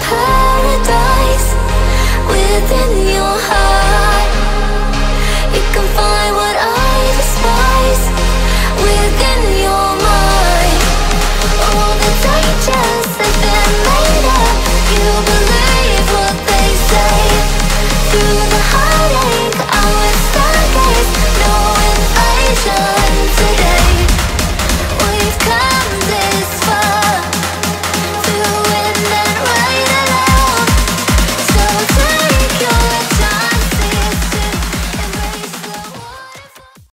paradise within your heart.